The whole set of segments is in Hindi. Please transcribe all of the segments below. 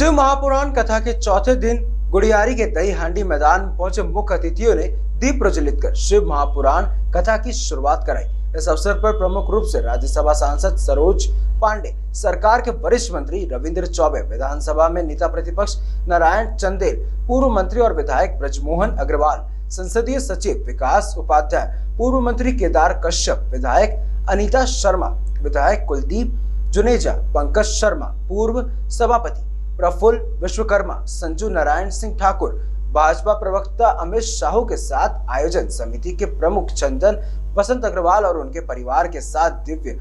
शिव महापुराण कथा के चौथे दिन गुड़ियारी के दही हांडी मैदान में पहुँचे मुख्य अतिथियों ने दीप प्रज्वलित कर शिव महापुराण कथा की शुरुआत कराई। इस अवसर पर प्रमुख रूप से राज्यसभा सांसद सरोज पांडे, सरकार के वरिष्ठ मंत्री रविंद्र चौबे, विधानसभा में नेता प्रतिपक्ष नारायण चंदेल, पूर्व मंत्री और विधायक ब्रजमोहन अग्रवाल, संसदीय सचिव विकास उपाध्याय, पूर्व मंत्री केदार कश्यप, विधायक अनीता शर्मा, विधायक कुलदीप जुनेजा, पंकज शर्मा, पूर्व सभापति प्रफुल्ल विश्वकर्मा, संजू नारायण सिंह ठाकुर, भाजपा प्रवक्ता अमित शाहू के साथ आयोजन समिति के प्रमुख चंदन वसंत अग्रवाल और उनके परिवार के साथ दिव्य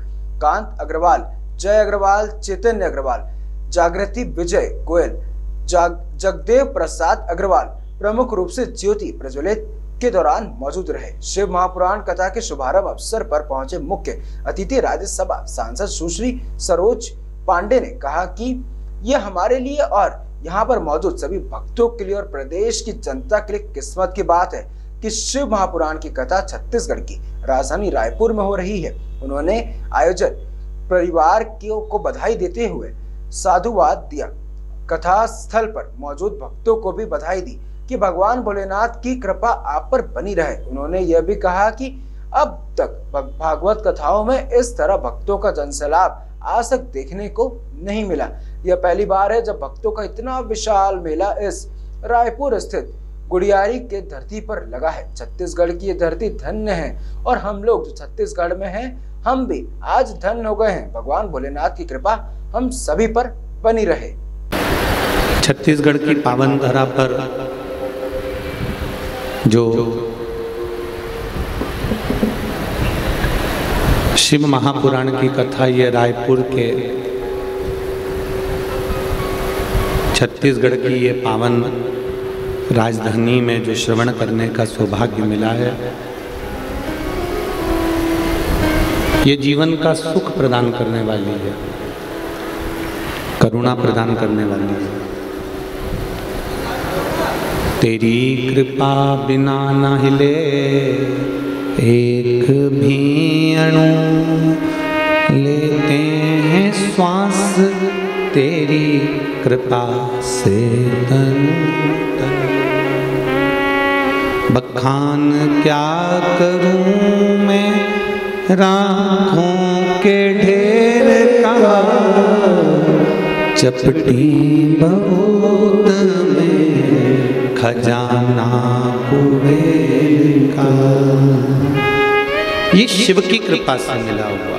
कांत अग्रवाल, जय अग्रवाल, चैतन्य अग्रवाल, जागृति विजय गोयल, जाग, जगदेव प्रसाद अग्रवाल, प्रमुख रूप से ज्योति प्रज्वलित के दौरान मौजूद रहे। शिव महापुराण कथा के शुभारंभ अवसर पर पहुँचे मुख्य अतिथि राज्यसभा सांसद सुश्री सरोज पांडे ने कहा कि यह हमारे लिए और यहाँ पर मौजूद सभी भक्तों के लिए और प्रदेश की जनता के लिए किस्मत की बात है कि शिव महापुराण की कथा छत्तीसगढ़ की राजधानी रायपुर में हो रही है। उन्होंने आयोजक परिवार को बधाई देते हुए साधुवाद दिया। कथा स्थल पर मौजूद भक्तों को भी बधाई दी कि भगवान भोलेनाथ की कृपा आप पर बनी रहे। उन्होंने यह भी कहा कि अब तक भागवत कथाओं में इस तरह भक्तों का जनसैलाब आज तक देखने को नहीं मिला। यह पहली बार है जब भक्तों का इतना विशाल मेला इस रायपुर स्थित गुड़ियारी के धरती पर लगा है। छत्तीसगढ़ की यह धरती धन्य है और हम लोग जो छत्तीसगढ़ में हैं, हम भी आज धन्य हो गए हैं। भगवान भोलेनाथ की कृपा हम सभी पर बनी रहे। छत्तीसगढ़ की पावन धरा पर जो शिव महापुराण की कथा ये रायपुर के छत्तीसगढ़ की ये पावन राजधानी में जो श्रवण करने का सौभाग्य मिला है, ये जीवन का सुख प्रदान करने वाली है, करुणा प्रदान करने वाली है। तेरी कृपा बिना न हिले एक भी अणु लेते हैं श्वास तेरी कृपा से तन बखान क्या करूँ मैं राखों के ढेर का? चपटी बहुत खजाना कुबेर का। ये शिव की कृपा से मिला हुआ।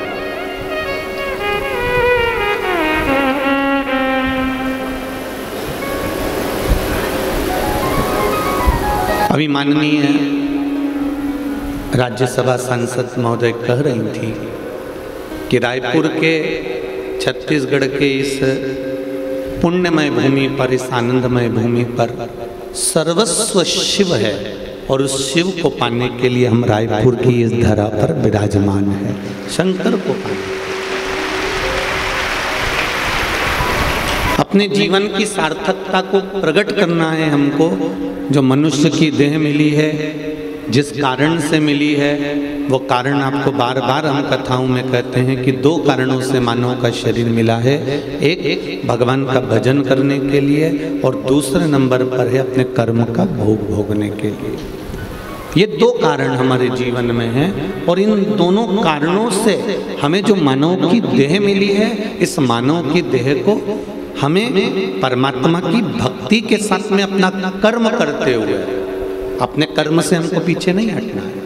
अभी माननीय राज्यसभा सांसद महोदय कह रही थी कि रायपुर के छत्तीसगढ़ के इस पुण्यमय भूमि पर, इस आनंदमय भूमि पर सर्वस्व शिव है और उस शिव को पाने के लिए हम रायपुर की इस धरा पर विराजमान है। शंकर को पाने। अपने जीवन की सार्थकता को प्रकट करना है हमको, जो मनुष्य की देह मिली है जिस कारण से मिली है वो कारण आपको बार बार हम कथाओं में कहते हैं कि दो कारणों से मानव का शरीर मिला है। एक भगवान का भजन करने के लिए और दूसरे नंबर पर है अपने कर्म का भोग भोगने के लिए। ये दो कारण हमारे जीवन में हैं और इन दोनों कारणों से हमें जो मानव की देह मिली है इस मानव की देह को हमें परमात्मा की भक्ति के साथ में अपना कर्म करते हुए अपने कर्म से हमको पीछे नहीं हटना है।